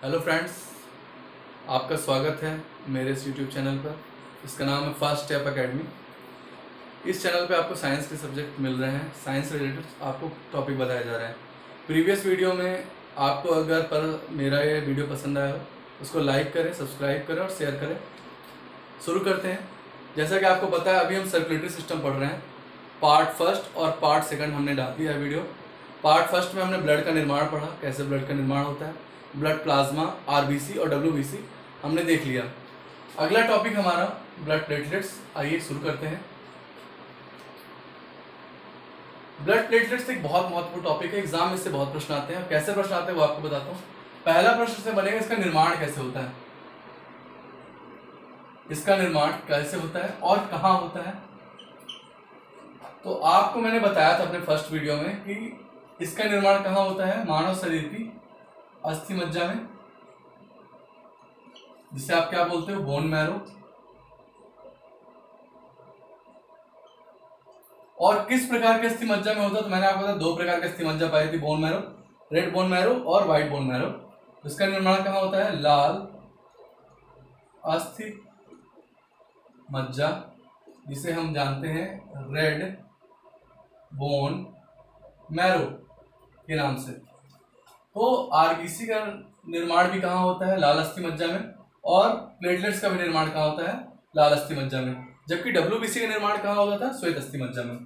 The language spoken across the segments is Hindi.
हेलो फ्रेंड्स आपका स्वागत है मेरे इस यूट्यूब चैनल पर। इसका नाम है फ़र्स्ट स्टेप एकेडमी इस चैनल पे आपको साइंस के सब्जेक्ट मिल रहे हैं। साइंस रिलेटेड आपको टॉपिक बताया जा रहा है। प्रीवियस वीडियो में आपको अगर पर मेरा ये वीडियो पसंद आया हो, उसको लाइक करें सब्सक्राइब करें और शेयर करें। शुरू करते हैं। जैसा कि आपको पता है, अभी हम सर्कुलेटरी सिस्टम पढ़ रहे हैं। पार्ट फ़र्स्ट और पार्ट सेकंड हमने डाल दिया है वीडियो पार्ट फ़र्स्ट में हमने ब्लड का निर्माण पढ़ा, कैसे ब्लड का निर्माण होता है। ब्लड प्लाज्मा, आरबीसी और डब्ल्यूबीसी। हमने देख लिया। अगला टॉपिक हमारा ब्लड प्लेटलेट्स। आइए शुरू करते हैं। ब्लड प्लेटलेट्स एक बहुत महत्वपूर्ण टॉपिक है। एग्ज़ाम में इससे बहुत प्रश्न आते हैं। कैसे प्रश्न आते हैं वो आपको बताता हूँ। पहला प्रश्न से बनेगा, इसका निर्माण कैसे होता है? इसका निर्माण कैसे होता है और कहाँ होता है? तो आपको मैंने बताया था अपने फ़र्स्ट वीडियो में कि इसका निर्माण कहाँ होता है? मानव शरीर की अस्थि मज्जा में? जिसे आप क्या बोलते हो? बोन मैरो और किस प्रकार के अस्थि मज्जा में होता तो मैंने आपको बताया, दो प्रकार के अस्थि मज्जा पाई थी bone marrow red bone marrow और व्हाइट बोन मैरो इसका निर्माण कहाँ होता है? लाल अस्थि मज्जा, जिसे हम जानते हैं रेड बोन मैरो के नाम से। तो आरबीसी का निर्माण भी कहाँ होता है? लाल अस्थि मज्जा में। और प्लेटलेट्स का भी निर्माण कहाँ होता है? लाल अस्थि मज्जा में। जबकि डब्ल्यूबीसी का निर्माण कहाँ होता था? श्वेत अस्थि मज्जा में।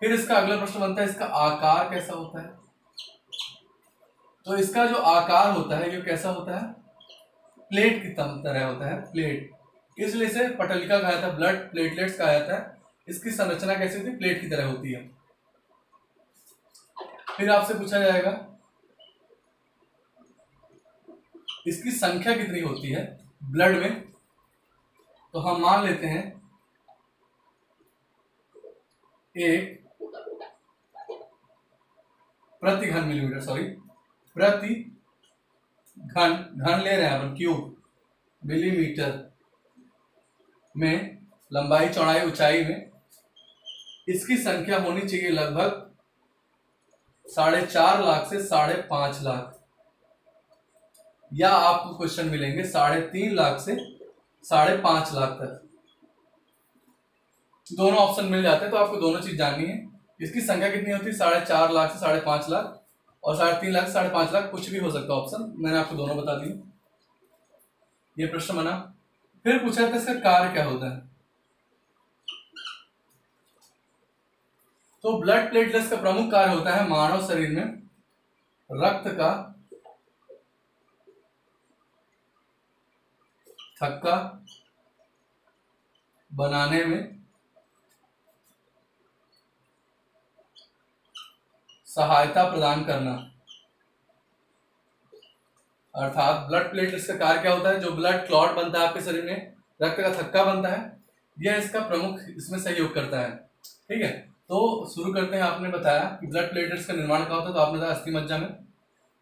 फिर इसका अगला प्रश्न बनता है, इसका आकार कैसा होता है? तो इसका जो आकार होता है, ये कैसा होता है? प्लेट की तरह होता है प्लेट। इसलिए से पटलिका कहा जाता है, ब्लड प्लेटलेट्स कहा जाता है। इसकी संरचना कैसी होती है? प्लेट की तरह होती है। फिर आपसे पूछा जाएगा, इसकी संख्या कितनी होती है ब्लड में? तो हम मान लेते हैं एक प्रति घन मिलीमीटर सॉरी प्रति घन घन ले रहे हैं अपन क्यूब मिलीमीटर में, लंबाई, चौड़ाई, ऊंचाई में, इसकी संख्या होनी चाहिए लगभग साढ़े चार लाख से साढ़े पाँच लाख। या आपको क्वेश्चन मिलेंगे साढ़े तीन लाख से साढ़े पाँच लाख तक। दोनों ऑप्शन मिल जाते हैं तो आपको दोनों चीज़ जाननी है। इसकी संख्या कितनी होती है? साढ़े चार लाख से साढ़े पाँच लाख और साढ़े तीन लाख साढ़े पाँच लाख, कुछ भी हो सकता है ऑप्शन मैंने आपको दोनों बता दिए। ये प्रश्न बना। फिर पूछा है इसका कार्य क्या होता है? तो ब्लड प्लेटलेट्स का प्रमुख कार्य होता है मानव शरीर में रक्त का थक्का बनाने में सहायता प्रदान करना। अर्थात ब्लड प्लेटलेट्स का कार्य क्या होता है? जो ब्लड क्लॉट बनता है आपके शरीर में, रक्त का थक्का बनता है, यह इसका प्रमुख इसमें सहयोग करता है। ठीक है? तो शुरू करते हैं, आपने बताया कि ब्लड प्लेटलेट्स का निर्माण कहा होता है तो आपने बताया अस्थि मज्जा में।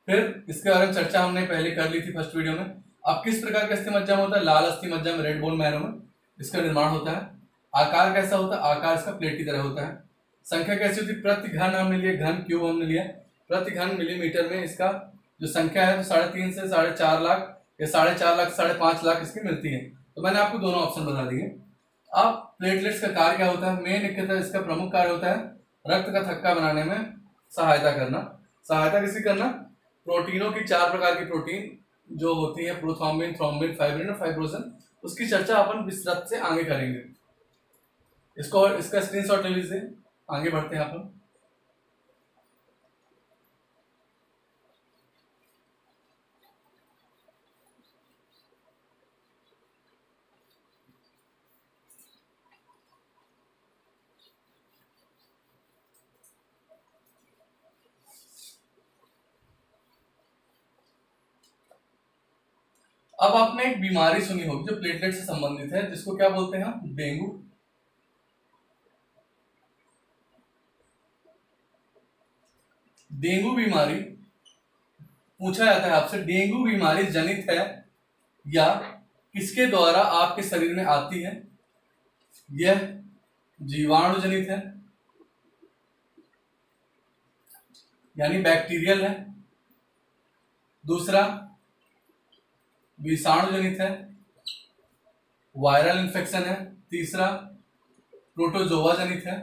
फिर इसके बारे में चर्चा हमने पहले कर ली थी फ़र्स्ट वीडियो में। अब किस प्रकार के अस्थि मज्जा में होता है? लाल अस्थि मज्जा में रेड बोन मैरो में इसका निर्माण होता है। आकार कैसा होता है? आकार इसका प्लेट की तरह होता है। संख्या कैसी होती है? प्रति घन हमने लिया, घन क्यूब हमने लिया। प्रति घन मिलीमीटर में इसका जो संख्या है तो साढ़े तीन से साढ़े चार लाख या साढ़े चार लाख साढ़े पाँच लाख इसकी मिलती है। तो मैंने आपको दोनों ऑप्शन बता दिए। अब प्लेटलेट्स का कार्य क्या होता है? मेन एक इसका प्रमुख कार्य होता है रक्त का थक्का बनाने में सहायता करना। सहायता किसी करना? प्रोटीनों की चार प्रकार की प्रोटीन जो होती है प्रोथॉम्बिन थ्रोम्बिन, फाइब्रिन और फाइब्रोजन उसकी चर्चा अपन विस्तृत से आगे करेंगे। इसको इसका स्क्रीनशॉट ले लीजिए। आगे बढ़ते हैं अपन। अब आपने एक बीमारी सुनी होगी जो प्लेटलेट से संबंधित है, जिसको क्या बोलते हैं हम? डेंगू। डेंगू बीमारी, पूछा जाता है आपसे, डेंगू बीमारी जनित है या किसके द्वारा आपके शरीर में आती है? यह जीवाणु जनित है, यानी बैक्टीरियल है। दूसरा विषाणु जनित है वायरल इन्फेक्शन है, तीसरा प्रोटोजोवा जनित है,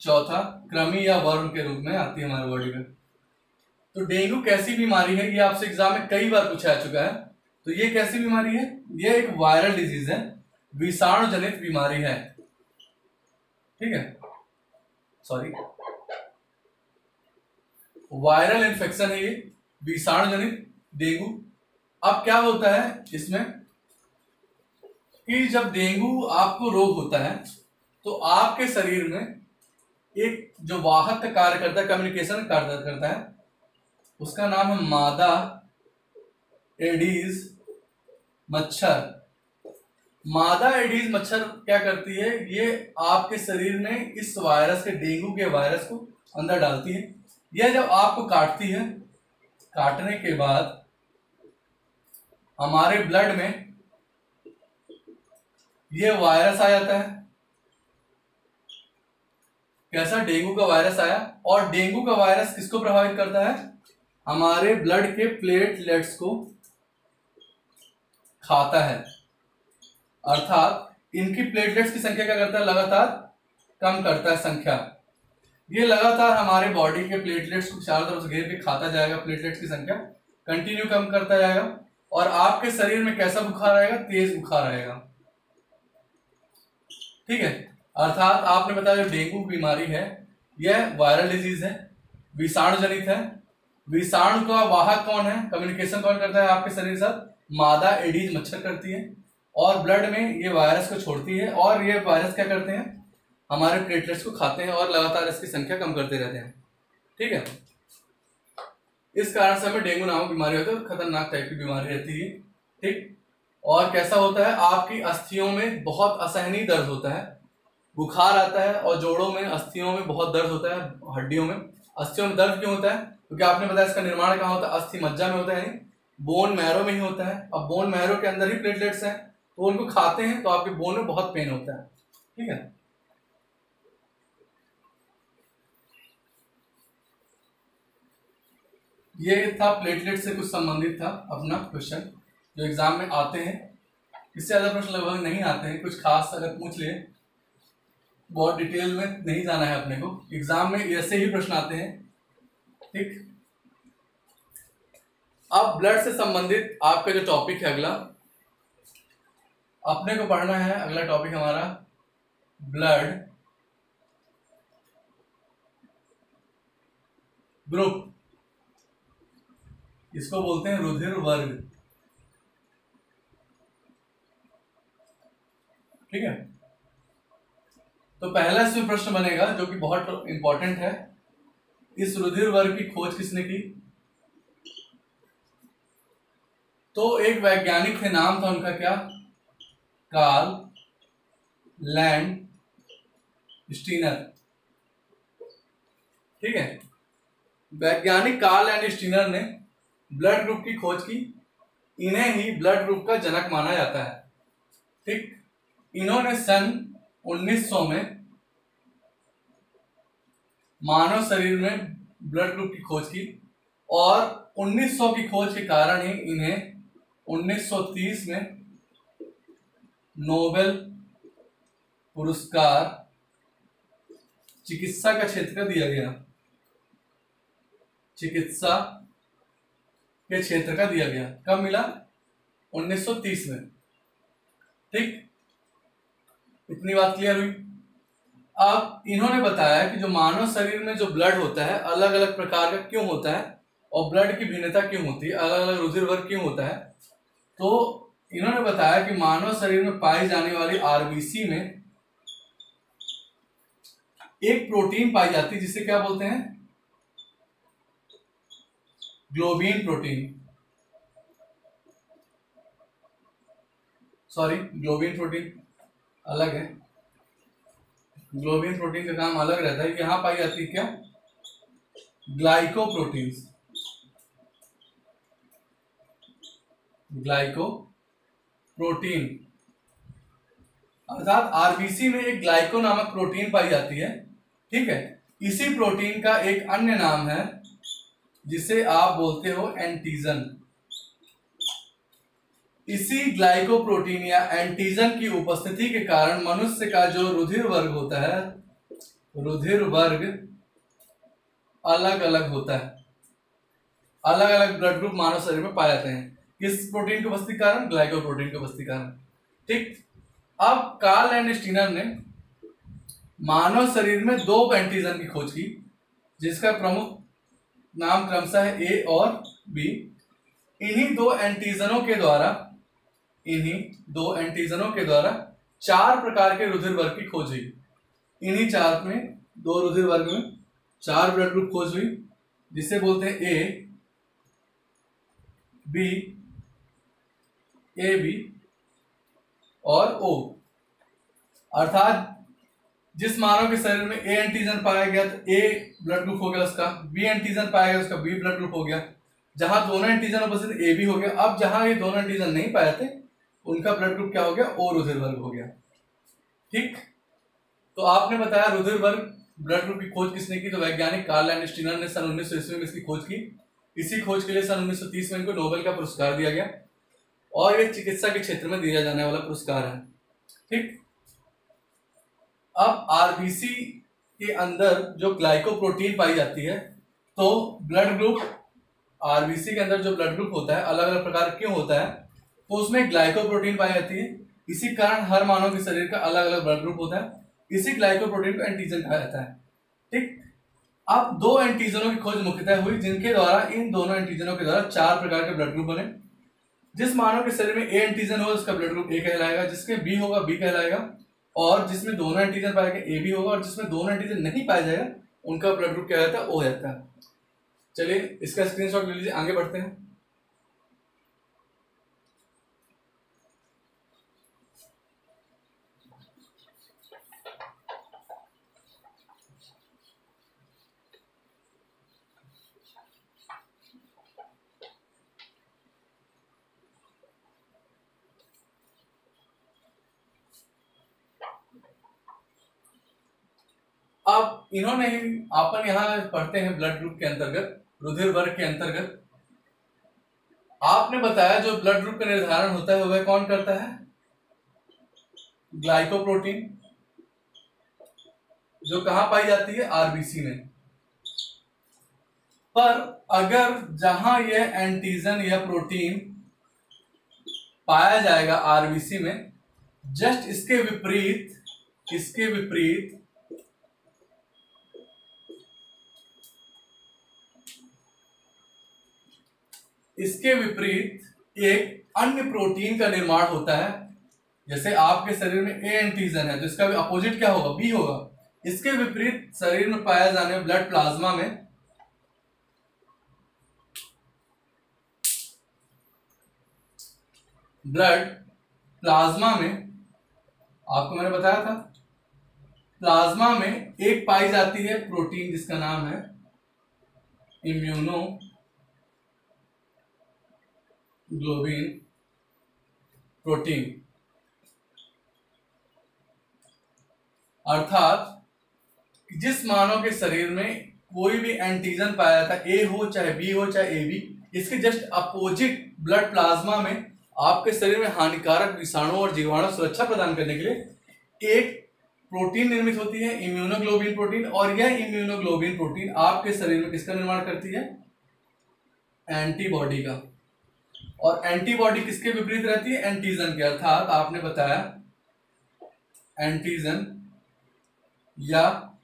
चौथा क्रमी या वर्म के रूप में आती है हमारे बॉडी में। तो डेंगू कैसी बीमारी है, ये आपसे एग्ज़ाम में कई बार पूछा जा चुका है। तो ये कैसी बीमारी है? ये एक वायरल डिज़ीज़ है विषाणु जनित बीमारी है। ठीक है? सॉरी वायरल इन्फेक्शन है ये विषाणु जनित डेंगू। अब क्या होता है इसमें? कि जब डेंगू आपको रोग होता है तो आपके शरीर में एक जो वाहक कार्य करता है कम्युनिकेशन कार्य करता है उसका नाम है मादा, एडीज, मच्छर। मादा, एडीज, मच्छर क्या करती है? ये आपके शरीर में इस वायरस के, डेंगू के वायरस को अंदर डालती है। यह जब आपको काटती है, काटने के बाद हमारे ब्लड में यह वायरस आ जाता है। कैसा? डेंगू का वायरस आया। और डेंगू का वायरस किसको प्रभावित करता है? हमारे ब्लड के प्लेटलेट्स को खाता है। अर्थात इनकी प्लेटलेट्स की संख्या क्या करता है? लगातार कम करता है संख्या। ये लगातार हमारे बॉडी के प्लेटलेट्स को चारों तरफ़ से घेर के खाता जाएगा प्लेटलेट्स की संख्या कंटिन्यू कम करता जाएगा और आपके शरीर में कैसा बुखार आएगा? तेज बुखार आएगा। ठीक है? अर्थात आपने बताया जो डेंगू बीमारी है, यह वायरल डिज़ीज़ है विषाणु जनित है। विषाणु का वाहक कौन है? कम्युनिकेशन कौन करता है आपके शरीर से मादा, एडीज, मच्छर करती है। और ब्लड में ये वायरस को छोड़ती है और ये वायरस क्या करते हैं? हमारे प्लेटलेट्स को खाते हैं और लगातार इसकी संख्या कम करते रहते हैं। ठीक है? इस कारण से हमें डेंगू नामक बीमारी होती है खतरनाक टाइप की बीमारी रहती है। ठीक? और कैसा होता है? आपकी अस्थियों में बहुत असहनीय दर्द होता है। बुखार आता है और जोड़ों में, अस्थियों में बहुत दर्द होता है, हड्डियों में। अस्थियों में दर्द क्यों होता है? क्योंकि आपने बताया इसका निर्माण कहाँ होता है? अस्थि मज्जा में होता है बोन मैरो में ही होता है। अब बोन मैरो के अंदर ही प्लेटलेट्स हैं तो उनको खाते हैं तो आपके बोन में बहुत पेन होता है। ठीक है? ये था प्लेटलेट से कुछ संबंधित था अपना क्वेश्चन जो एग्ज़ाम में आते हैं। इससे ज़्यादा प्रश्न लगभग नहीं आते हैं, कुछ खास अगर पूछ लिए बहुत डिटेल में नहीं जाना है अपने को। एग्ज़ाम में ऐसे ही प्रश्न आते हैं, ठीक? अब ब्लड से संबंधित आपका जो टॉपिक है अगला। अपने को पढ़ना है, अगला टॉपिक हमारा ब्लड ग्रुप इसको बोलते हैं रुधिर वर्ग ठीक है? तो पहला इसमें प्रश्न बनेगा, जो कि बहुत इंपॉर्टेंट है। इस रुधिर वर्ग की खोज किसने की? तो एक वैज्ञानिक थे, नाम था उनका क्या? Karl Landsteiner. ठीक है? वैज्ञानिक कार्ल एंड स्टीनर ने ब्लड ग्रुप की खोज की, इन्हें ही ब्लड ग्रुप का जनक माना जाता है। ठीक, इन्होंने सन 1900 में मानव शरीर में ब्लड ग्रुप की खोज की और 1900 की खोज के कारण ही इन्हें 1930 में नोबेल पुरस्कार चिकित्सा का क्षेत्र का दिया गया। चिकित्सा के क्षेत्र का दिया गया। कब मिला? 1930 में। ठीक? इतनी बात क्लियर हुई? अब इन्होंने बताया कि जो मानव शरीर में जो ब्लड होता है अलग अलग प्रकार का क्यों होता है और ब्लड की भिन्नता क्यों होती है अलग अलग रुधिर वर्ग क्यों होता है? तो इन्होंने बताया कि मानव शरीर में पाई जाने वाली आरबीसी में एक प्रोटीन पाई जाती है, जिसे क्या बोलते हैं? Globin protein. Sorry globin protein अलग है। ग्लोबिन प्रोटीन का काम अलग रहता है। यहाँ पाई जाती क्या? ग्लाइकोप्रोटीन्स। ग्लाइको प्रोटीन अर्थात आरबीसी में एक ग्लाइको नामक प्रोटीन पाई जाती है। ठीक है? इसी प्रोटीन का एक अन्य नाम है जिसे आप बोलते हो एंटीजन इसी ग्लाइकोप्रोटीन या एंटीजन की उपस्थिति के कारण मनुष्य का जो रुधिर वर्ग होता है, रुधिर वर्ग अलग अलग होता है। अलग अलग ब्लड ग्रुप मानव शरीर में पाए जाते हैं। किस प्रोटीन के उपस्थिति कारण? ग्लाइकोप्रोटीन के उपस्थिति कारण। ठीक? अब कार्ल एंड स्टीनर ने मानव शरीर में दो एंटीजन की खोज की, जिसका प्रमुख नाम क्रमशः है ए और बी इन्हीं दो एंटीजनों के द्वारा, इन्हीं दो एंटीजनों के द्वारा चार प्रकार के रुधिर वर्ग की खोज हुई। इन्हीं चार में दो रुधिर वर्ग में चार ब्लड ग्रुप खोज हुई, जिसे बोलते हैं ए बी ए बी और ओ अर्थात जिस मानव के शरीर में ए एंटीजन पाया गया तो ए ब्लड ग्रुप हो गया उसका बी एंटीजन पाया गया उसका बी ब्लड ग्रुप हो गया। जहाँ दोनों एंटीजन उपस्थित ए बी हो गया। अब जहाँ ये दोनों एंटीजन नहीं पाए थे, उनका ब्लड ग्रुप क्या हो गया? ओ रुधिर वर्ग हो गया। ठीक? तो आपने बताया रुधिर वर्ग ब्लड ग्रुप की खोज किसने की? तो वैज्ञानिक कार्ल एंड स्टीनर ने सन उन्नीस ईस्वी में इसकी खोज की। इसी खोज के लिए सन 1930 में इनको नोबेल का पुरस्कार दिया गया। और ये चिकित्सा के क्षेत्र में दिया जाने वाला पुरस्कार है। ठीक? अब आरबीसी के अंदर जो ग्लाइकोप्रोटीन पाई जाती है तो ब्लड ग्रुप आरबीसी के अंदर जो ब्लड ग्रुप होता है अलग अलग प्रकार क्यों होता है तो उसमें ग्लाइकोप्रोटीन पाई जाती है। इसी कारण हर मानव के शरीर का अलग अलग ब्लड ग्रुप होता है। इसी ग्लाइकोप्रोटीन को एंटीजन कहा जाता है। ठीक? अब दो एंटीजनों की खोज मुख्यतः हुई, जिनके द्वारा, इन दोनों एंटीजनों के द्वारा चार प्रकार के ब्लड ग्रुप बने। जिस मानव के शरीर में ए एंटीजन होगा, उसका ब्लड ग्रुप ए कहलाएगा। जिसके बी होगा बी कहलाएगा। और जिसमें दोनों एंटीजन पाया गया ए भी होगा, और जिसमें दोनों एंटीजन नहीं पाया जाएगा, उनका ब्लड ग्रुप क्या रहता है? ओ रहता है। चलिए, इसका स्क्रीनशॉट ले लीजिए, आगे बढ़ते हैं। अब इन्होंने अपन यहाँ पढ़ते हैं ब्लड ग्रुप के अंतर्गत, रुधिर वर्ग के अंतर्गत। आपने बताया जो ब्लड ग्रुप का निर्धारण होता है, वह कौन करता है? ग्लाइकोप्रोटीन जो कहाँ पाई जाती है? आरबीसी में। पर अगर जहाँ यह एंटीजन या प्रोटीन पाया जाएगा आरबीसी में जस्ट इसके विपरीत इसके विपरीत इसके विपरीत एक अन्य प्रोटीन का निर्माण होता है, जैसे आपके शरीर में ए एंटीजन है तो इसका भी अपोजिट क्या होगा? बी होगा। इसके विपरीत शरीर में पाया जाने ब्लड प्लाज्मा में ब्लड प्लाज्मा में, आपको मैंने बताया था प्लाज्मा में एक पाई जाती है प्रोटीन जिसका नाम है इम्यूनो ग्लोबिन प्रोटीन अर्थात, जिस मानव के शरीर में कोई भी एंटीजन पाया जाता है ए हो चाहे बी हो चाहे ए बी इसके जस्ट अपोजिट ब्लड प्लाज्मा में आपके शरीर में हानिकारक विषाणु और जीवाणु सुरक्षा प्रदान करने के लिए एक प्रोटीन निर्मित होती है इम्यूनोग्लोबिन प्रोटीन और यह इम्यूनोग्लोबिन प्रोटीन आपके शरीर में किसका निर्माण करती है? एंटीबॉडी का। और एंटीबॉडी किसके विपरीत रहती है? एंटीजन के। अर्थात आपने बताया, एंटीजन या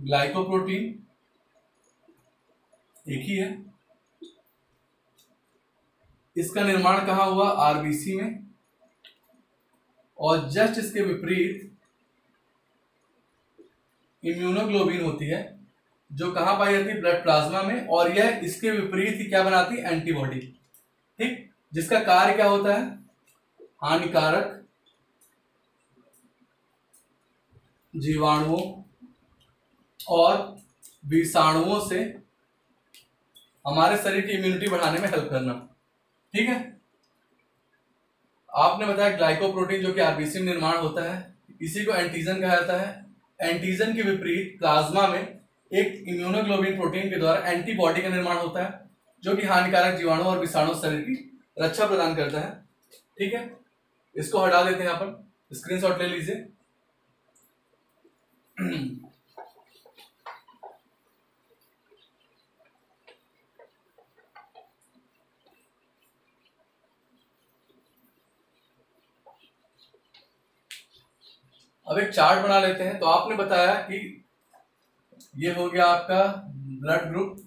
ग्लाइकोप्रोटीन एक ही है। इसका निर्माण कहा हुआ? आरबीसी में। और जस्ट इसके विपरीत इम्यूनोग्लोबिन होती है, जो कहाँ पाई जाती है? ब्लड प्लाज्मा में। और यह इसके विपरीत ही क्या बनाती है? एंटीबॉडी। ठीक? जिसका कार्य क्या होता है? हानिकारक जीवाणुओं और विषाणुओं से हमारे शरीर की इम्यूनिटी बढ़ाने में हेल्प करना। ठीक है? आपने बताया ग्लाइकोप्रोटीन जो कि आरबीसी में निर्माण होता है, इसी को एंटीजन कहा जाता है। एंटीजन के विपरीत प्लाज्मा में एक इम्यूनोग्लोबिन प्रोटीन के द्वारा एंटीबॉडी का निर्माण होता है। जो कि हानिकारक जीवाणु और विषाणु शरीर की रक्षा प्रदान करता है। ठीक है? इसको हटा देते हैं यहाँ पर स्क्रीनशॉट ले लीजिए। अब एक चार्ट बना लेते हैं। तो आपने बताया कि ये हो गया आपका ब्लड ग्रुप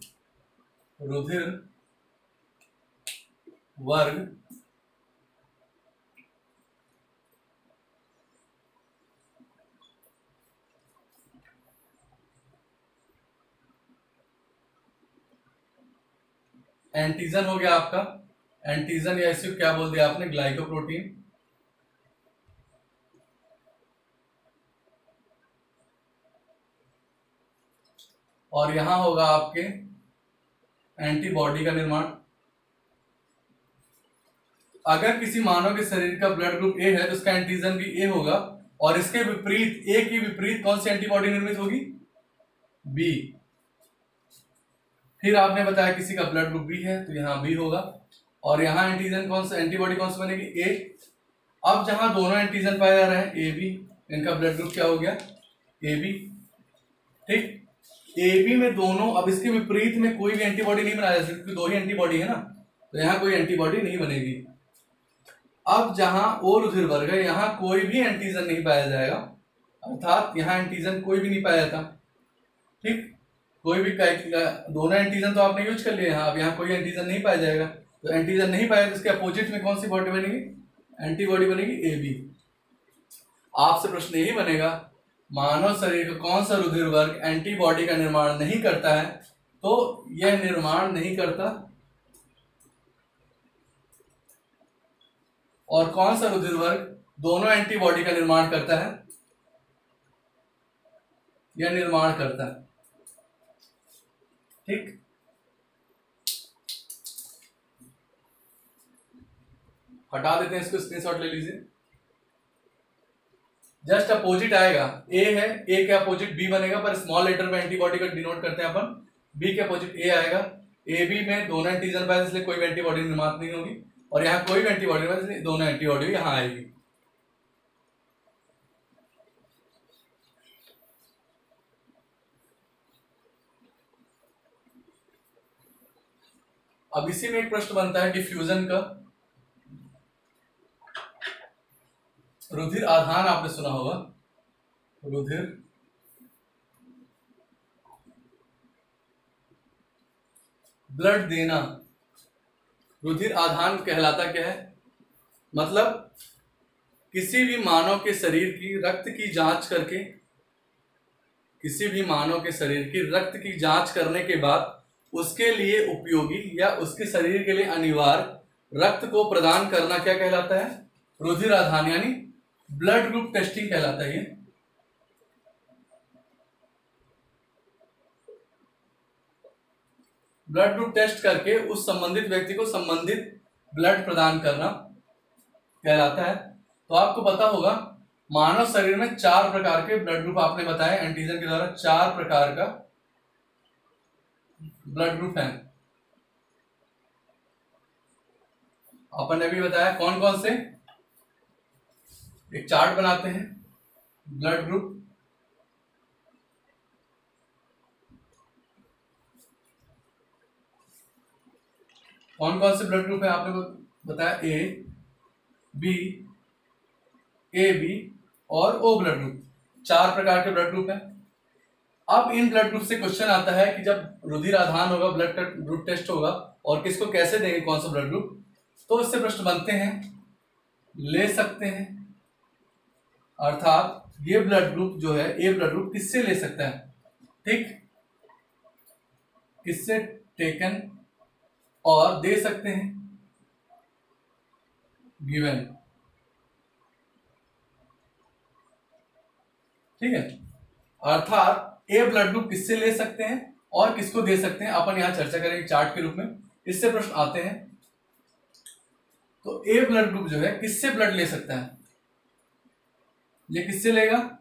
रुधिर वर्ग एंटीजन हो गया आपका। एंटीजन या इसे क्या बोल दिया आपने? ग्लाइकोप्रोटीन। और यहाँ होगा आपके एंटीबॉडी का निर्माण। अगर किसी मानव के शरीर का ब्लड ग्रुप ए है तो उसका एंटीजन भी ए होगा, और इसके विपरीत ए की विपरीत कौन सी एंटीबॉडी निर्मित होगी? बी फिर आपने बताया किसी का ब्लड ग्रुप बी है तो यहाँ बी होगा, और यहाँ एंटीजन कौन सा एंटीबॉडी कौन सा बनेगी? ए अब जहाँ दोनों एंटीजन पाए जा रहे हैं ए बी इनका ब्लड ग्रुप क्या हो गया? ए बी ठीक? ए बी में दोनों, अब इसके विपरीत में कोई भी एंटीबॉडी नहीं बनाया जा सकती, क्योंकि दो ही एंटीबॉडी है ना। तो यहाँ कोई एंटीबॉडी नहीं बनेगी। अब जहाँ ओ रुधिर वर्ग है, यहाँ कोई भी एंटीजन नहीं पाया जाएगा। अर्थात यहाँ एंटीजन कोई भी नहीं पाया जाता। ठीक? कोई भी दोनों एंटीजन तो आपने यूज़ कर लिया यहाँ अब यहाँ कोई एंटीजन नहीं पाया जाएगा। तो एंटीजन नहीं पाया तो इसके अपोजिट में कौन सी बॉडी बनेगी? एंटीबॉडी बनेगी ए बी आपसे प्रश्न यही बनेगा मानव शरीर का कौन सा रुधिर वर्ग एंटीबॉडी का निर्माण नहीं करता है तो यह निर्माण नहीं करता। और कौन सा रुधिर वर्ग दोनों एंटीबॉडी का निर्माण करता है, यह निर्माण करता है। ठीक? हटा देते हैं इसको स्क्रीनशॉट ले लीजिए। जस्ट अपोजिट आएगा ए है ए के अपोजिट बी बनेगा, पर स्मॉल लेटर में एंटीबॉडी का डिनोट करते हैं अपन। बी के अपोजिट ए आएगा। ए बी में दोनों एंटीजन पाए, इसलिए कोई भी एंटीबॉडी निर्मात नहीं होगी। और यहाँ कोई भी एंटीबॉडी इसलिए दोनों एंटीबॉडी यहाँ आएगी। अब इसी में एक प्रश्न बनता है डिफ्यूजन का। रुधिर आधान आपने सुना होगा। रुधिर। ब्लड देना। रुधिर आधान कहलाता क्या है? मतलब किसी भी मानव के शरीर की रक्त की जाँच करके, किसी भी मानव के शरीर की रक्त की जाँच करने के बाद उसके लिए उपयोगी या उसके शरीर के लिए अनिवार्य रक्त को प्रदान करना क्या कहलाता है? रुधिर आधान यानी ब्लड ग्रुप टेस्टिंग कहलाता है ब्लड ग्रुप टेस्ट करके उस संबंधित व्यक्ति को संबंधित ब्लड प्रदान करना कहलाता है। तो आपको पता होगा, मानव शरीर में चार प्रकार के ब्लड ग्रुप आपने बताया एंटीजन के द्वारा चार प्रकार का ब्लड ग्रुप है। अपन ने भी बताया कौन कौन से? एक चार्ट बनाते हैं ब्लड ग्रुप कौन कौन से ब्लड ग्रुप है? आपने बताया ए बी ए बी और ओ ब्लड ग्रुप चार प्रकार के ब्लड ग्रुप है. अब इन ब्लड ग्रुप से क्वेश्चन आता है कि जब रुधिर आधान होगा ब्लड ग्रुप टेस्ट होगा और किसको कैसे देंगे कौन सा ब्लड ग्रुप तो इससे प्रश्न बनते हैं, ले सकते हैं अर्थात ये ब्लड ग्रुप जो है ए ब्लड ग्रुप किससे ले सकता है? ठीक? किससे टेकन और दे सकते हैं? गिवन ठीक है? अर्थात ए ब्लड ग्रुप किससे ले सकते हैं और किसको दे सकते हैं? अपन यहाँ चर्चा करेंगे चार्ट के रूप में। इससे प्रश्न आते हैं। तो ए ब्लड ग्रुप जो है, किससे ब्लड ले सकता है? ये किससे लेगा?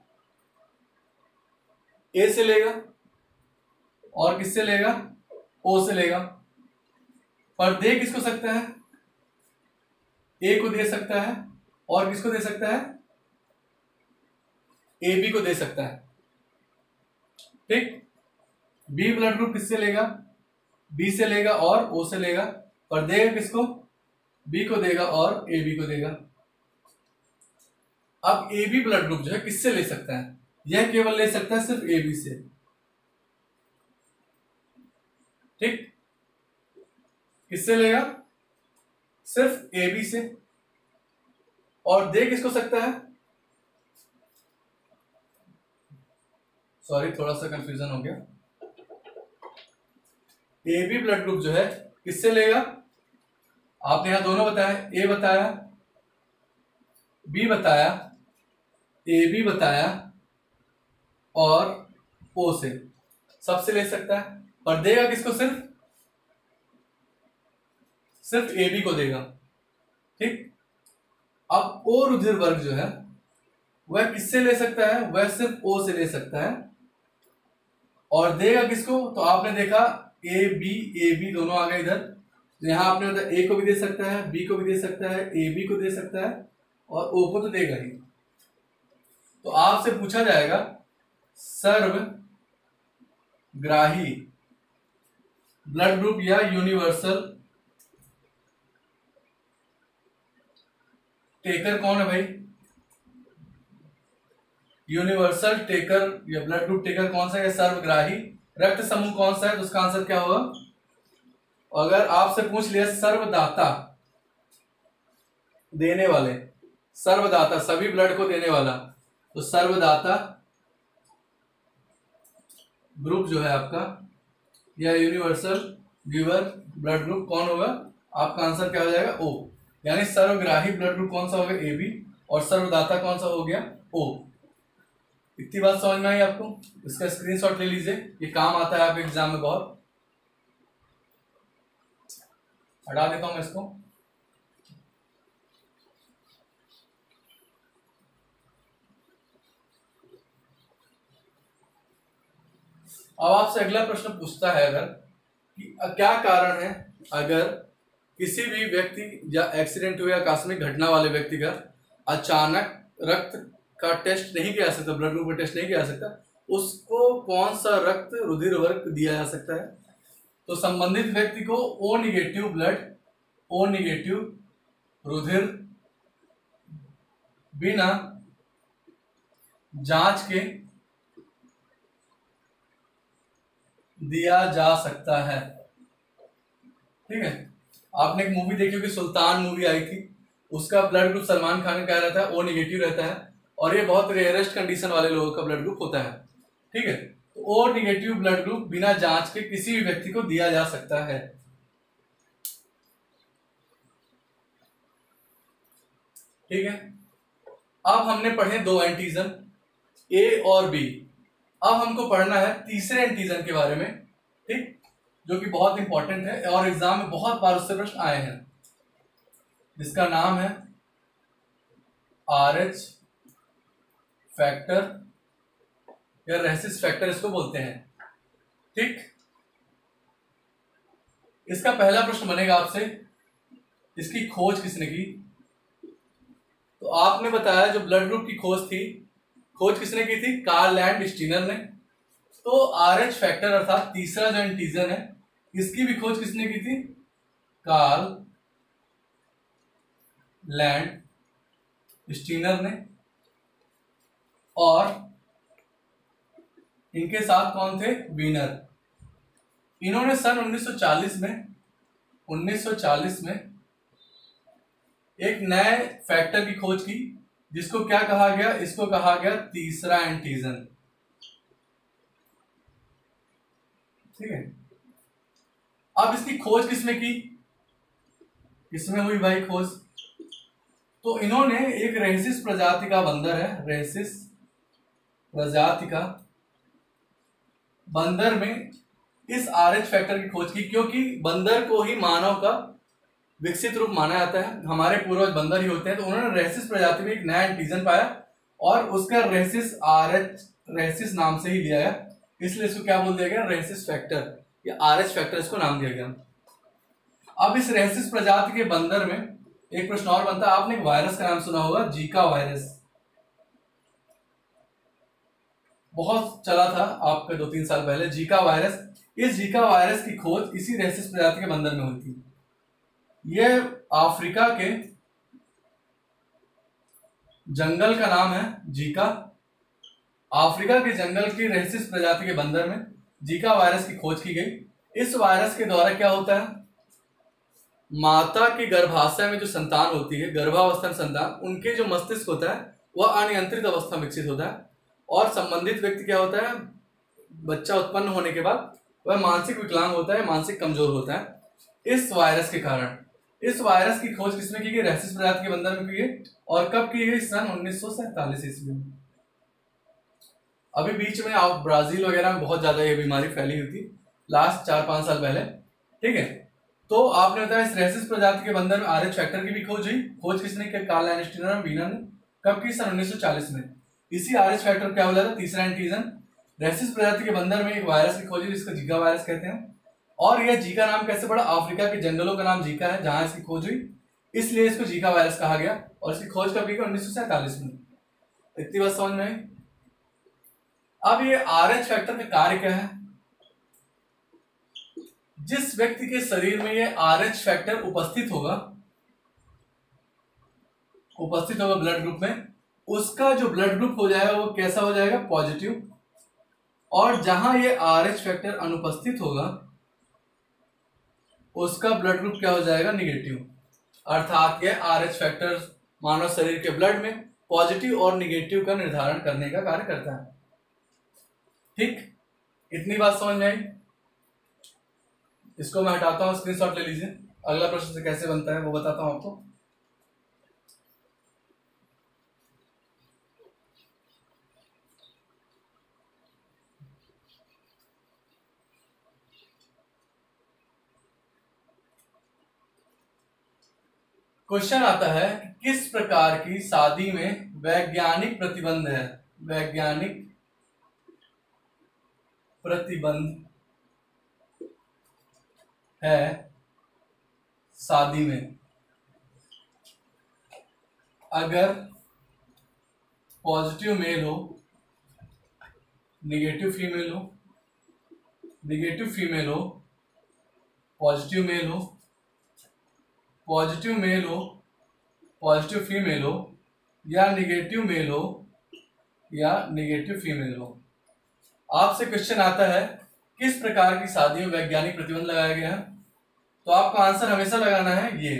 ए से लेगा। और किससे लेगा? ओ से लेगा। पर दे किसको सकता है? ए को दे सकता है। और किसको दे सकता है? ए बी को दे सकता है। ठीक? बी ब्लड ग्रुप किससे लेगा? बी से लेगा और ओ से लेगा। पर देगा किसको? बी को देगा और ए बी को देगा। अब ए बी ब्लड ग्रुप जो है किससे ले सकता है? यह केवल ले सकता है सिर्फ़ ए बी से। ठीक? किससे लेगा? सिर्फ़ ए बी से। और दे किसको सकता है? सॉरी थोड़ा सा कंफ्यूजन हो गया। ए बी ब्लड ग्रुप जो है किससे लेगा? आपने यहाँ दोनों बताया ए बताया बी बताया। ए बी बताया और ओ से। सबसे ले सकता है? और देगा किसको सिर्फ़? सिर्फ़ ए बी को देगा। ठीक? अब ओ रुधिर वर्ग जो है, वह किससे ले सकता है? वह सिर्फ़ ओ से ले सकता है। और देगा किसको? तो आपने देखा ए, बी ए, बी दोनों आ गए इधर। तो यहाँ आपने बताया ए को भी दे सकता है, बी को भी दे सकता है, ए, बी को दे सकता है, और ओ को तो देगा ही। तो आपसे पूछा जाएगा सर्व ग्राही ब्लड ग्रुप या यूनिवर्सल टेकर कौन है भाई? यूनिवर्सल टेकर या ब्लड ग्रुप टेकर कौन सा है? सर्वग्राही। रक्त समूह कौन सा है? तो उसका आंसर क्या होगा? अगर आपसे पूछ लिया सर्वदाता देने वाले, सर्वदाता, सभी ब्लड को देने वाला तो सर्वदाता ग्रुप जो है आपका, या यूनिवर्सल गिवर ब्लड ग्रुप कौन होगा? आपका आंसर क्या हो जाएगा? ओ यानी सर्वग्राही ब्लड ग्रुप कौन सा हो गया? ए बी और सर्वदाता कौन सा हो गया? ओ इतनी बात समझ में आई आपको? इसका स्क्रीनशॉट ले लीजिए। ये काम आता है आप एग्ज़ाम में बहुत। हटा देता हूँ मैं इसको। अब आपसे अगला प्रश्न पूछता है अगर कि क्या कारण है अगर किसी भी व्यक्ति या एक्सीडेंट हुए आकस्मिक घटना वाले व्यक्ति का अचानक रक्त का टेस्ट नहीं किया जा सकता, ब्लड ग्रुप का टेस्ट नहीं किया जा सकता, उसको कौन सा रक्त रुधिर वर्ग दिया जा सकता है? तो संबंधित व्यक्ति को O negative blood O negative रुधिर बिना जाँच के दिया जा सकता है। ठीक है? आपने एक मूवी देखी होगी, सुल्तान मूवी आई थी। उसका ब्लड ग्रुप सलमान खान का रहता है ओ निगेटिव रहता है। और ये बहुत रेयरेस्ट कंडीशन वाले लोगों का ब्लड ग्रुप होता है। ठीक है? तो ओ निगेटिव ब्लड ग्रुप बिना जाँच के किसी भी व्यक्ति को दिया जा सकता है। ठीक है? अब हमने पढ़े दो एंटीजन ए और बी अब हमको पढ़ना है तीसरे एंटीजन के बारे में, ठीक? जो कि बहुत इंपॉर्टेंट है और एग्ज़ाम में बहुत बार उससे प्रश्न आए हैं। जिसका नाम है आर एच फैक्टर या रेसिस फैक्टर इसको बोलते हैं, ठीक? इसका पहला प्रश्न बनेगा आपसे, इसकी खोज किसने की? तो आपने बताया जो ब्लड ग्रुप की खोज थी खोज किसने की थी? कार्ल लैंड स्टीनर ने। तो आर एच फैक्टर अर्थात तीसरा जो एंटीजन है, इसकी भी खोज किसने की थी? कार्ल लैंड स्टीनर ने। और इनके साथ कौन थे? वीनर इन्होंने सन 1940 में 1940 में एक नए फैक्टर की खोज की। जिसको क्या कहा गया? इसको कहा गया तीसरा एंटीजन ठीक है? अब इसकी खोज किसने की? किसमें हुई भाई खोज? तो इन्होंने एक रेसिस प्रजाति का बंदर है रेसिस प्रजाति का बंदर में इस आर एच फैक्टर की खोज की, क्योंकि बंदर को ही मानव का विकसित रूप माना जाता है। हमारे पूर्वज बंदर ही होते हैं तो उन्होंने रेसिस प्रजाति में एक नया एंटीजन पाया और उसका रेसिस आर एच रेसिस नाम से ही लिया गया। इसलिए इसको क्या बोल दिया गया? Rhesus factor. या आर एच फैक्टर इसको नाम दिया गया। अब इस रेसिस प्रजाति के बंदर में एक प्रश्न और बनता है। आपने एक वायरस का नाम सुना होगा, जीका वायरस बहुत चला था आपके दो तीन साल पहले। जीका वायरस इस जीका वायरस की खोज इसी रेसिस प्रजाति के बंदर में हुई थी। यह अफ्रीका के जंगल का नाम है जीका। अफ्रीका के जंगल की रेसिस प्रजाति के बंदर में जीका वायरस की खोज की गई। इस वायरस के द्वारा क्या होता है? माता के गर्भाशय में जो संतान होती है, गर्भावस्था में संतान, उनके जो मस्तिष्क होता है, वह अनियंत्रित अवस्था विकसित होता है। और संबंधित व्यक्ति क्या होता है? बच्चा उत्पन्न होने के बाद वह मानसिक विकलांग होता है, मानसिक कमज़ोर होता है। इस वायरस के कारण इस वायरस की खोज किसमें की गई? प्रजाति के बंदर में की गई। और कब की गई? सन उन्नीस सौ सैतालीस ईस्वी में। अभी बीच में आप ब्राज़ील वगैरह में बहुत ज़्यादा ये बीमारी फैली हुई थी, लास्ट चार पाँच साल पहले। ठीक है? तो आपने बताया इस रेसिस प्रजाति के बंदर में आर एच फैक्टर की भी खोज हुई। खोज किसने की? कार्ल एनिस्टीनर और वीना ने। कब की? सन 1940 में। इसी आर एच फैक्टर क्या बोला था? तीसरा एंटीजन रेसिस प्रजाति के बंदर में एक वायरस की खोज हुई, जिसको जीका वायरस कहते हैं। और यह जीका नाम कैसे पड़ा? अफ्रीका के जंगलों का नाम जीका है, जहाँ इसकी खोज हुई। इसलिए इसको जीका वायरस कहा गया और इसकी खोज कब की उन्नीस में। इतनी बात समझ में अब ये आर एच फैक्टर का कार्य क्या है? जिस व्यक्ति के शरीर में ये आर एच फैक्टर उपस्थित होगा उपस्थित होगा ब्लड ग्रुप में, उसका जो ब्लड ग्रुप हो जाएगा वो कैसा हो जाएगा? पॉजिटिव। और जहाँ ये आर एच फैक्टर अनुपस्थित होगा उसका ब्लड ग्रुप क्या हो जाएगा? निगेटिव अर्थात यह आर एच फैक्टर मानव शरीर के ब्लड में पॉजिटिव और निगेटिव का निर्धारण करने का कार्य करता है। ठीक? इतनी बात समझ में आई? इसको मैं हटाता हूँ स्क्रीनशॉट ले लीजिए। अगला प्रश्न कैसे बनता है वो बताता हूँ आपको। क्वेश्चन आता है किस प्रकार की शादी में वैज्ञानिक प्रतिबंध है? वैज्ञानिक प्रतिबंध है शादी में। अगर पॉजिटिव मेल हो, निगेटिव फीमेल हो, निगेटिव फीमेल हो, पॉजिटिव मेल हो पॉजिटिव मेल हो, पॉजिटिव फीमेल हो, या निगेटिव मेल हो, या निगेटिव फीमेल हो। आपसे क्वेश्चन आता है, किस प्रकार की शादी में वैज्ञानिक प्रतिबंध लगाया गया है? तो आपका आंसर हमेशा लगाना है ये।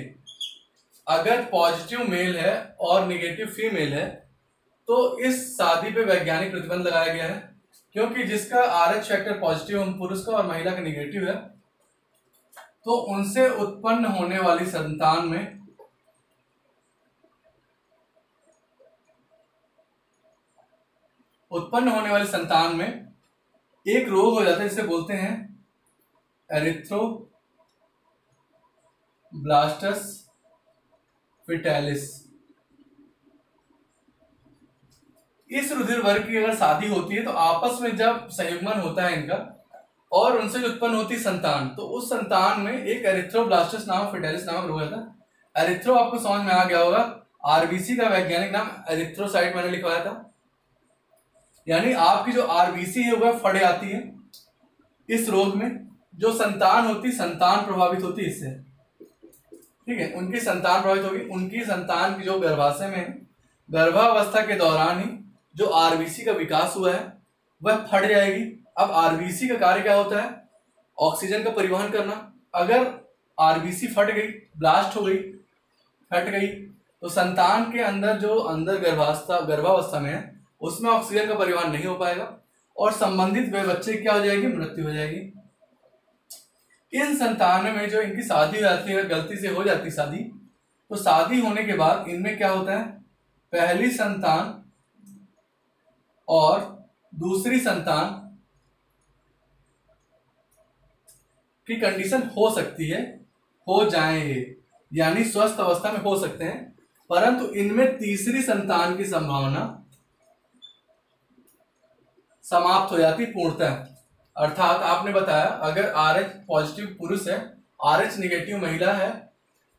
अगर पॉजिटिव मेल है और निगेटिव फीमेल है तो इस शादी पे वैज्ञानिक प्रतिबंध लगाया गया है, क्योंकि जिसका आर एच फैक्टर पॉजिटिव पुरुष का और महिला का निगेटिव है तो उनसे उत्पन्न होने वाली संतान में उत्पन्न होने वाली संतान में एक रोग हो जाता है, जिसे बोलते हैं एरिथ्रो ब्लास्टस फिटैलिस इस रुधिर वर्ग की अगर शादी होती है तो आपस में जब संयुग्मन होता है इनका और उनसे जो उत्पन्न होती संतान तो उस संतान में एक एरिथ्रोब्लास्टस नाम फिटेलिस नामक रोग था एरिथ्रो आपको समझ में आ गया होगा। आरबीसी का वैज्ञानिक नाम एरिथ्रोसाइट मैंने लिखवाया था। यानी आपकी जो आरबीसी है वह फट जाती है इस रोग में। जो संतान होती, संतान प्रभावित होती इससे। ठीक है? उनकी संतान प्रभावित होगी। उनकी संतान की जो गर्भाशय में गर्भावस्था के दौरान ही जो आरबीसी का विकास हुआ है, वह फट जाएगी। अब आरबीसी का कार्य क्या होता है? ऑक्सीजन का परिवहन करना। अगर आरबीसी फट गई, ब्लास्ट हो गई, फट गई तो संतान के अंदर जो अंदर गर्भावस्था गर्भावस्था में है, उसमें ऑक्सीजन का परिवहन नहीं हो पाएगा और संबंधित वे बच्चे क्या हो जाएगी? मृत्यु हो जाएगी। इन संतान में जो इनकी शादी हो जाती है, गलती से हो जाती शादी तो शादी होने के बाद इनमें क्या होता है? पहली संतान और दूसरी संतान की कंडीशन हो सकती है, हो जाए यानी स्वस्थ अवस्था में हो सकते हैं। परंतु इनमें तीसरी संतान की संभावना समाप्त हो जाती, पूर्णतः। अर्थात आपने बताया, अगर आर एच पॉजिटिव पुरुष है आर एच निगेटिव महिला है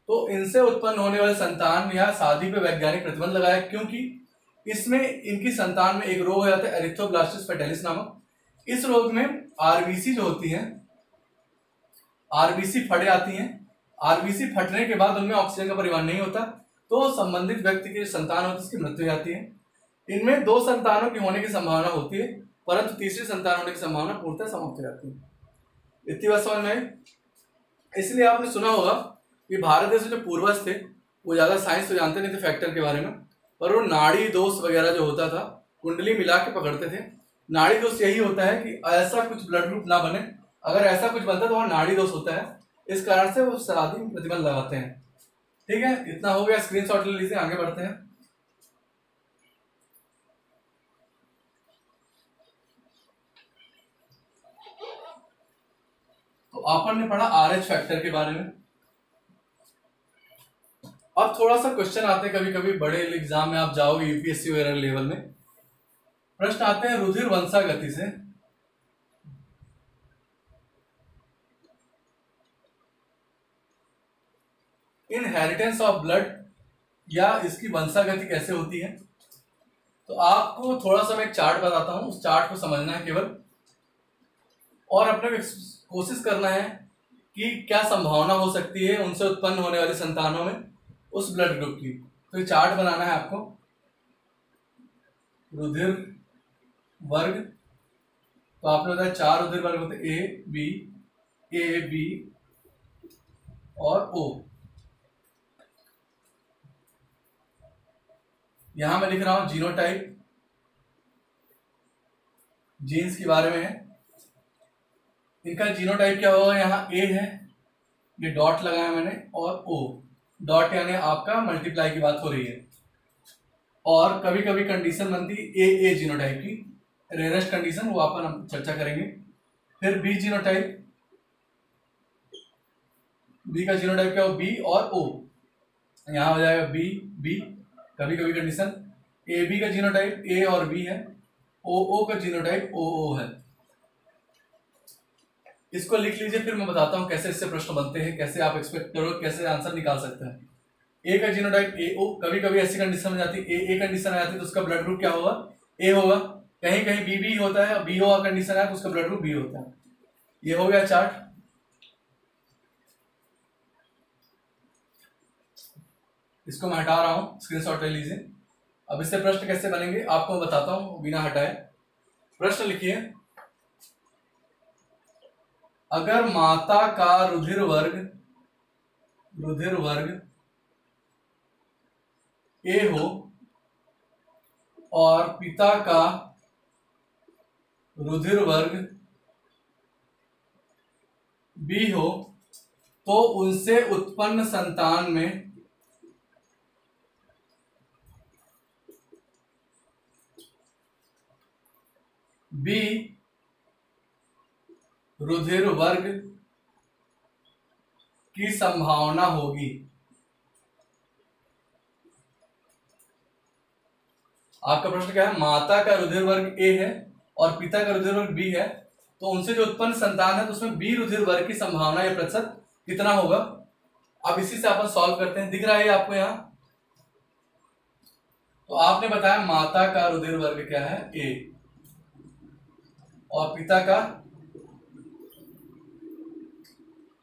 तो इनसे उत्पन्न होने वाले संतान या शादी पर वैज्ञानिक प्रतिबंध लगाया, क्योंकि इसमें इनकी संतान में एक रोग हो जाता है एरिथ्रोब्लास्टिस फेटेलिस नामक। इस रोग में आरबीसी जो होती है आरबीसी फट जाती हैं। आरबीसी फटने के बाद उनमें ऑक्सीजन का परिवहन नहीं होता तो संबंधित व्यक्ति की संतान होती है उसकी मृत्यु हो जाती है। इनमें दो संतानों की होने की संभावना होती है, परंतु तीसरी संतान होने की संभावना पूर्णतः समाप्त हो जाती है। इतनी बात समझ में इसलिए आपने सुना होगा कि भारत देश जो पूर्वज थे, वो ज़्यादा साइंस तो जानते नहीं थे फैक्टर के बारे में, पर वो नाड़ी दोष वगैरह जो होता था, कुंडली मिला के पकड़ते थे। नाड़ी दोष यही होता है कि ऐसा कुछ ब्लड ग्रुप ना बने अगर ऐसा कुछ बनता है तो वहाँ नाड़ी दोष होता है। इस कारण से वो में प्रतिबंध लगाते हैं। ठीक है? इतना हो गया स्क्रीन शॉट ले लीजिए, आगे बढ़ते हैं। तो अपन ने पढ़ा आर एच फैक्टर के बारे में। अब थोड़ा सा क्वेश्चन आते हैं कभी कभी बड़े एग्ज़ाम में आप जाओगे यूपीएससी वगैरह लेवल में। प्रश्न आते हैं रुधिर वंशा गति से। इनहेरिटेंस ऑफ़ ब्लड या इसकी वंशागति कैसे होती है? तो आपको थोड़ा सा मैं चार्ट बताता हूँ। उस चार्ट को समझना है केवल। और अपने कोशिश करना है कि क्या संभावना हो सकती है उनसे उत्पन्न होने वाली संतानों में उस ब्लड ग्रुप की। तो चार्ट बनाना है आपको। रुधिर वर्ग तो आपने बताया चार रुधिर वर्ग होते ए बी ए बी और ओ यहाँ मैं लिख रहा हूँ जीनोटाइप जीन्स के बारे में है। इनका जीनोटाइप क्या होगा? यहाँ ए है, ये डॉट लगाया मैंने, और ओ डॉट यानी आपका मल्टीप्लाई की बात हो रही है। और कभी कभी कंडीशन बनती ए ए जीनोटाइप की। रेरेस्ट कंडीशन, वो अपन हम चर्चा करेंगे। फिर बी जीनोटाइप। बी का जीनोटाइप क्या हो? बी और ओ यहाँ हो जाएगा बी बी कभी कभी कंडीशन ए बी का जीनोटाइप ए और बी है ओ ओ का जीनोटाइप ओ ओ है। इसको लिख लीजिए, फिर मैं बताता हूँ कैसे इससे प्रश्न बनते हैं, कैसे आप एक्सपेक्ट करो, कैसे आंसर निकाल सकते हैं। ए का जीनोटाइप ए ओ कभी कभी ऐसी कंडीशन में जाती है ए ए कंडीशन आ जाती है तो उसका ब्लड ग्रुप क्या होगा? ए होगा। कहीं कहीं बी बी होता है बी ओ कंडीशन है तो उसका ब्लड ग्रुप बी होता है। ये हो गया चार्ट इसको मैं हटा रहा हूँ स्क्रीनशॉट ले लीजिए। अब इससे प्रश्न कैसे बनेंगे, आपको मैं बताता हूँ, बिना हटाए। प्रश्न लिखिए। अगर माता का रुधिर वर्ग रुधिर वर्ग ए हो और पिता का रुधिर वर्ग बी हो तो उनसे उत्पन्न संतान में बी रुधिर वर्ग की संभावना होगी। आपका प्रश्न क्या है? माता का रुधिर वर्ग ए है और पिता का रुधिर वर्ग बी है तो उनसे जो उत्पन्न संतान है तो उसमें बी रुधिर वर्ग की संभावना या प्रतिशत कितना होगा? अब इसी से अपन सॉल्व करते हैं। दिख रहा है आपको यहाँ? तो आपने बताया माता का रुधिर वर्ग क्या है? ए और पिता का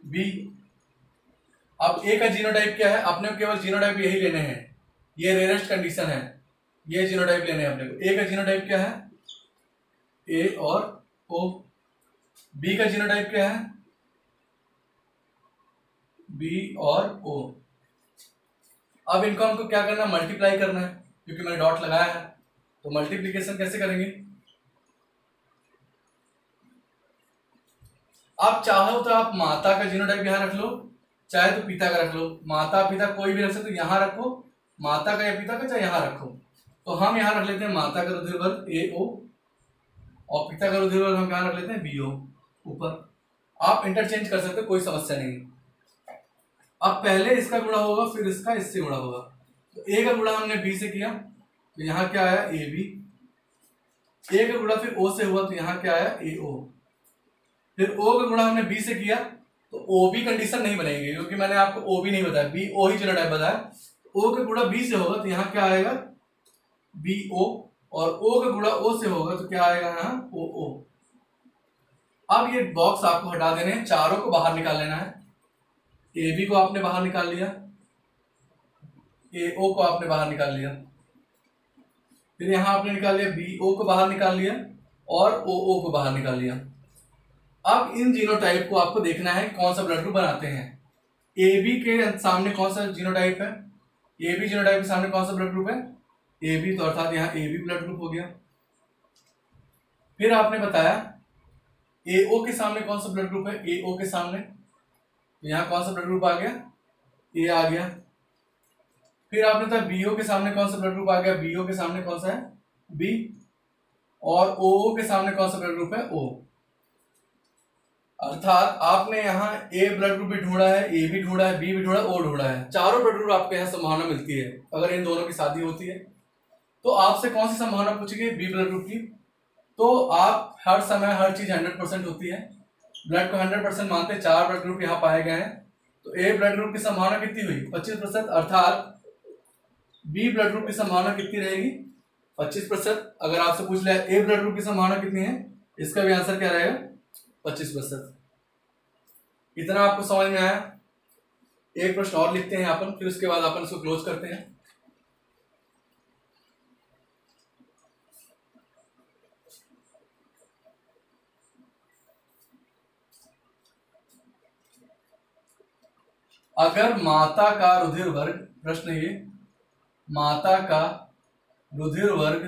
बी अब ए का जीनोटाइप क्या है? अपने को केवल जीनोटाइप यही लेने हैं। ये रेरेस्ट कंडीशन है। ये जीनोटाइप लेने हैं अपने को। ए का जीनोटाइप क्या है? ए और ओ बी का जीनोटाइप क्या है? बी और ओ अब इनको हमको क्या करना है? मल्टीप्लाई करना है। क्योंकि मैंने डॉट लगाया है। तो मल्टीप्लीकेशन कैसे करेंगे? आप चाहो तो आप माता का जीनोटाइप यहाँ रख लो, चाहे तो पिता का रख लो, माता पिता कोई भी रख सकते यहाँ रखो, माता का या पिता का, चाहे यहाँ रखो। तो हम यहाँ रख लेते हैं माता का रुधिर वर्ग ए ओ और पिता का रुधिर वर्ग हम कहा रख लेते हैं बी ओ ऊपर। आप इंटरचेंज कर सकते हो, कोई समस्या नहीं। अब पहले इसका गुणा होगा, फिर इसका इससे गुणा होगा। तो ए का गुणा हमने बी से किया तो यहाँ क्या आया ए बी ए का गुणा फिर ओ से हुआ तो यहाँ क्या आया ए ओ फिर ओ का गुणा हमने बी से किया तो ओ बी कंडीशन नहीं बनेगी, क्योंकि मैंने आपको ओ बी नहीं बताया बी ओ ही जीनोटाइप बताया। तो ओ का गुणा बी से होगा तो यहाँ क्या आएगा? बी ओ और ओ का गुणा ओ से होगा तो क्या आएगा यहाँ? ओ ओ अब ये बॉक्स आपको हटा देने चारों को बाहर निकाल लेना है। ए बी को आपने बाहर निकाल लिया ए ओ को आपने बाहर निकाल लिया। फिर यहाँ आपने निकाल लिया बी ओ को बाहर निकाल लिया, और ओ ओ को बाहर निकाल लिया। अब इन जीनोटाइप को आपको देखना है कौन सा ब्लड ग्रुप बनाते हैं। ए, बी के सामने कौन सा जीनोटाइप है? ए, बी जीनोटाइप के सामने कौन सा ब्लड ग्रुप है? ए, बी तो अर्थात यहाँ ए, बी ब्लड ग्रुप हो गया। फिर आपने बताया, ए, ओ के सामने कौन सा ब्लड ग्रुप है? ए, ओ के सामने। तो यहाँ कौन सा ब्लड ग्रुप आ गया? ए आ गया। फिर आपने बताया बीओ के सामने कौन सा ब्लड ग्रुप आ गया? बीओ के सामने कौन सा है? बी। और ओ के सामने कौन सा ब्लड ग्रुप है? ओ। अर्थात आपने यहाँ ए ब्लड ग्रुप भी ढूंढा है ए भी ढूंढा है बी भी ढूंढा है ओ ढूंढा है। चारों ब्लड ग्रुप आपके यहाँ संभावना मिलती है, अगर इन दोनों की शादी होती है। तो आपसे कौन सी संभावना पूछेगी? बी ब्लड ग्रुप की। तो आप हर समय हर चीज़ हंड्रेड परसेंट होती है। ब्लड को हंड्रेड परसेंट मानते चार ब्लड ग्रुप यहाँ पाए गए हैं। तो ए ब्लड ग्रुप की संभावना कितनी हुई? पच्चीस परसेंट अर्थात बी ब्लड ग्रुप की संभावना कितनी रहेगी? पच्चीस परसेंट अगर आपसे पूछ लिया ए ब्लड ग्रुप की संभावना कितनी है, इसका भी आंसर क्या रहेगा? पच्चीस परसेंट इतना आपको समझ में आया? एक प्रश्न और लिखते हैं पर फिर उसके बाद अपन इसको क्लोज करते हैं। अगर माता का रुधिर वर्ग प्रश्न ये, माता का रुधिर वर्ग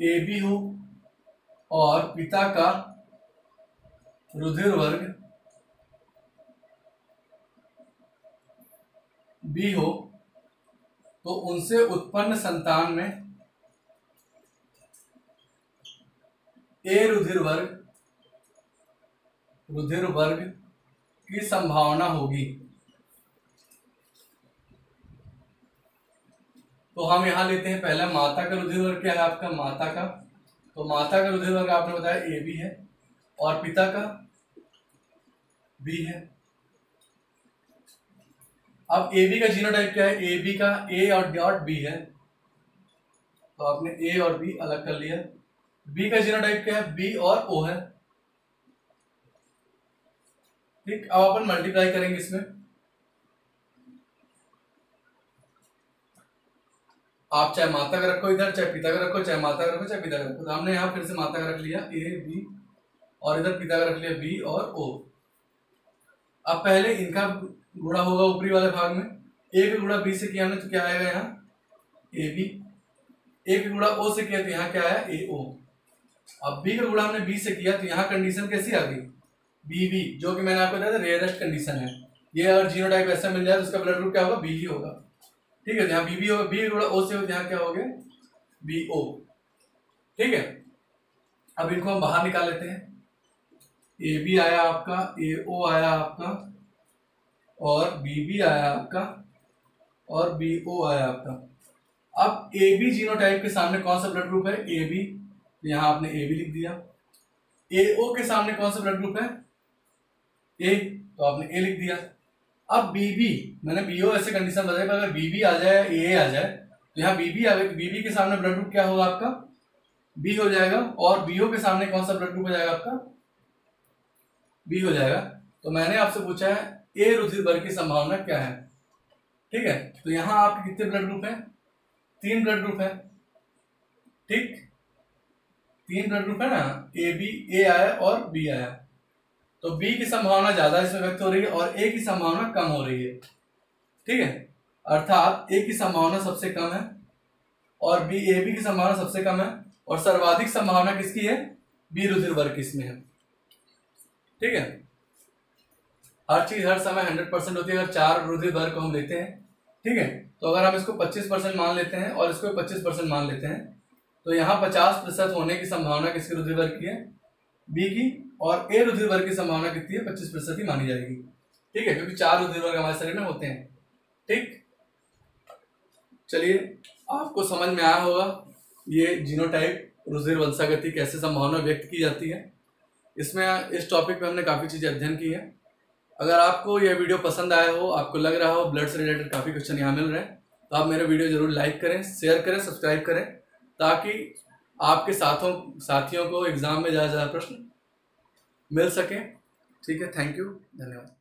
ए बी हो और पिता का रुधिर वर्ग बी हो तो उनसे उत्पन्न संतान में ए रुधिर वर्ग रुधिर वर्ग की संभावना होगी। तो हम यहाँ लेते हैं पहले, माता का रुधिर वर्ग क्या है आपका? माता का तो माता का रुधिर वर्ग आपने बताया, ए बी है, और पिता का बी है। अब ए बी का जीनोटाइप क्या है? ए बी का ए और डॉट बी है। तो आपने ए और बी अलग कर लिया। बी का जीनोटाइप क्या है? बी और ओ है। ठीक, अब अपन मल्टीप्लाई करेंगे इसमें। आप चाहे माता का रखो इधर, चाहे पिता का रखो, चाहे माता का रखो, चाहे पिता का रखो। तो हमने यहाँ फिर से माता का रख लिया, ए, बी, और इधर पिता का रख लिया, बी और ओ। अब पहले इनका गुणा होगा ऊपरी वाले भाग में। ए का गुणा बी से किया हमने तो क्या आएगा यहाँ? ए, बी। ए का गुणा ओ से किया तो यहाँ क्या आया? ए, ओ। अब बी का गुणा हमने बी से किया तो यहाँ कंडीशन कैसी आ गई? बी बी, जो कि मैंने आपको बताया था रेयरेस्ट कंडीशन है। ये अगर ज़ीरो टाइप ऐसा मिल जाए तो उसका ब्लड ग्रुप क्या होगा? बी ही होगा। ठीक है यहाँ बी बी होगा बी गुणा ओ से यहाँ क्या हो गया? बी ओ ठीक है? अब इनको हम बाहर निकाल लेते हैं। ए बी आया आपका ए ओ आया आपका, और बी बी आया आपका, और बी ओ आया आपका। अब ए बी जीनोटाइप के सामने कौन सा ब्लड ग्रुप है? ए बी यहाँ आपने ए बी लिख दिया। ए ओ के सामने कौन सा ब्लड ग्रुप है? ए तो आपने ए लिख दिया। अब बी बी मैंने बीओ ऐसे कंडीशन बताया अगर बी बी आ जाए ए आ जाए तो यहाँ बीबी आ गए बी बी के सामने ब्लड ग्रुप क्या होगा आपका? बी हो जाएगा, और बीओ के सामने कौन सा ब्लड ग्रुप हो जाएगा आपका? बी हो जाएगा। तो मैंने आपसे पूछा है ए रुधिर वर्ग की संभावना क्या है? ठीक है? तो यहाँ आपके कितने ब्लड ग्रुप है? तीन ब्लड ग्रुप है। ठीक? तीन ब्लड ग्रुप है ना? ए बी ए आया और बी आया। तो बी की संभावना ज़्यादा इसमें व्यक्त हो रही है और ए की संभावना कम हो रही है। ठीक है? अर्थात ए की संभावना सबसे कम है और बी ए बी की संभावना सबसे कम है और सर्वाधिक संभावना किसकी है? बी रुधिर वर्ग किसमें है। ठीक है? हर चीज़ हर समय हंड्रेड परसेंट होती है अगर चार रुधिर वर्ग को हम लेते हैं। ठीक है? तो अगर हम इसको पच्चीस परसेंट मान लेते हैं और इसको पच्चीस परसेंट मान लेते हैं तो यहाँ पचास प्रतिशत होने की संभावना किसके रुधिर वर्ग की है? बी की। और ए रुधिर वर्ग की संभावना कितनी है? पच्चीस प्रतिशत ही मानी जाएगी। ठीक है? क्योंकि चार रुधिर वर्ग हमारे शरीर में होते हैं। ठीक? चलिए, आपको समझ में आया होगा ये जीनोटाइप रुजिर वंशागति कैसे संभावना व्यक्त की जाती है। इसमें इस टॉपिक पे हमने काफ़ी चीज़ें अध्ययन की है। अगर आपको यह वीडियो पसंद आया हो, आपको लग रहा हो ब्लड से रिलेटेड काफ़ी क्वेश्चन यहाँ मिल रहे हैं तो आप मेरे वीडियो ज़रूर लाइक करें शेयर करें सब्सक्राइब करें, ताकि आपके साथों, साथियों को एग्ज़ाम में ज़्यादा ज़्यादा प्रश्न। मिल सके। ठीक है थैंक यू धन्यवाद।